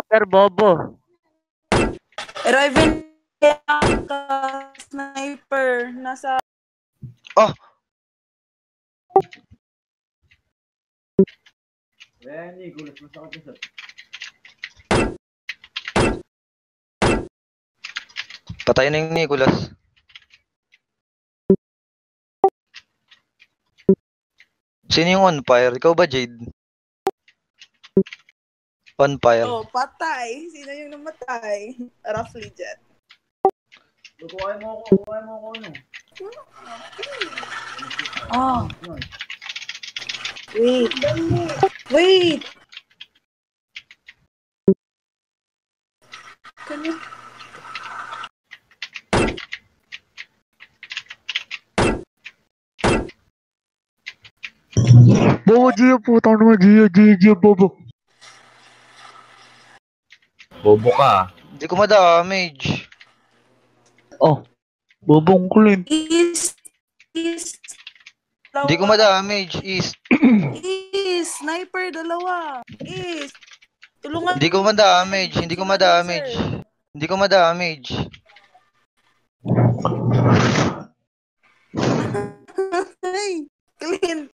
Cutter Bobo. Raven ka sniper nasa Oh! Patay na yung Nicholas. Sino yung on fire? Ikaw ba, Jade? On fire. oh patay. Sino yung namatay? Roughly jet. Oh. Wait. Wait. Can you Bobo Gio, putang naman. Gio, Gio, Gio, Bobo. Bobo ka. Hindi ko ma-damage. Oh. Bobong kulin. East. East. Hindi ko ma-damage. East. East. Sniper, dalawa. East. Tulungan. Hindi ko ma-damage. Hindi ko ma-damage. Hindi ko ma-damage. Hey, clean.